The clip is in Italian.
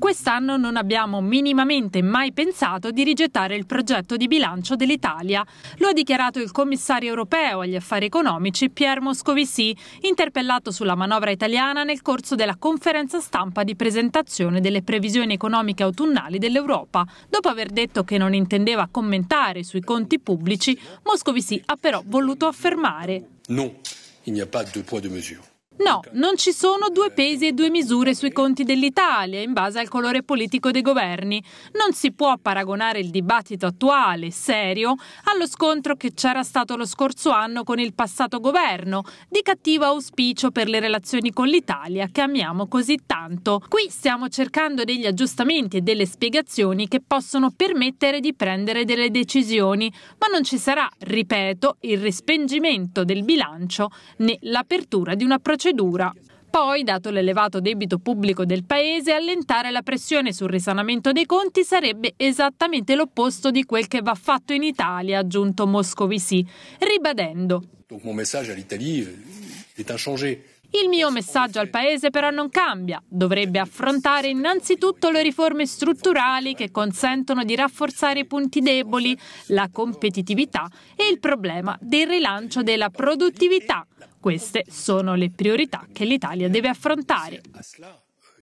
Quest'anno non abbiamo minimamente mai pensato di rigettare il progetto di bilancio dell'Italia. Lo ha dichiarato il commissario europeo agli affari economici Pierre Moscovici, interpellato sulla manovra italiana nel corso della conferenza stampa di presentazione delle previsioni economiche autunnali dell'Europa. Dopo aver detto che non intendeva commentare sui conti pubblici, Moscovici ha però voluto affermare. Non, il n'y a pas de poids de mesure. No, non ci sono due pesi e due misure sui conti dell'Italia in base al colore politico dei governi. Non si può paragonare il dibattito attuale, serio, allo scontro che c'era stato lo scorso anno con il passato governo, di cattivo auspicio per le relazioni con l'Italia che amiamo così tanto. Qui stiamo cercando degli aggiustamenti e delle spiegazioni che possono permettere di prendere delle decisioni, ma non ci sarà, ripeto, il respingimento del bilancio né l'apertura di una procedura procedura. Poi, dato l'elevato debito pubblico del Paese, allentare la pressione sul risanamento dei conti sarebbe esattamente l'opposto di quel che va fatto in Italia, ha aggiunto Moscovici, ribadendo. Il mio messaggio al Paese però non cambia. Dovrebbe affrontare innanzitutto le riforme strutturali che consentono di rafforzare i punti deboli, la competitività e il problema del rilancio della produttività. Queste sono le priorità che l'Italia deve affrontare.